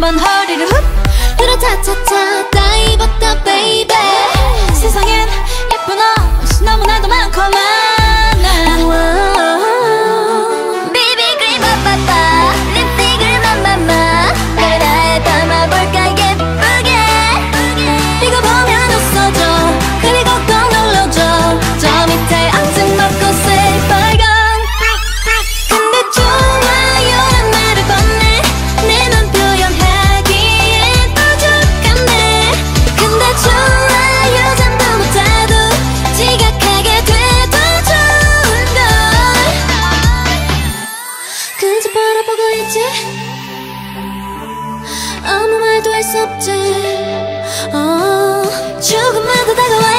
한번 허리를 훅 들어 차차차. 다 입었다 baby. 세상엔 예쁜 옷 하지? 아무 말도 할 수 없지 oh, 조금만 더 다가와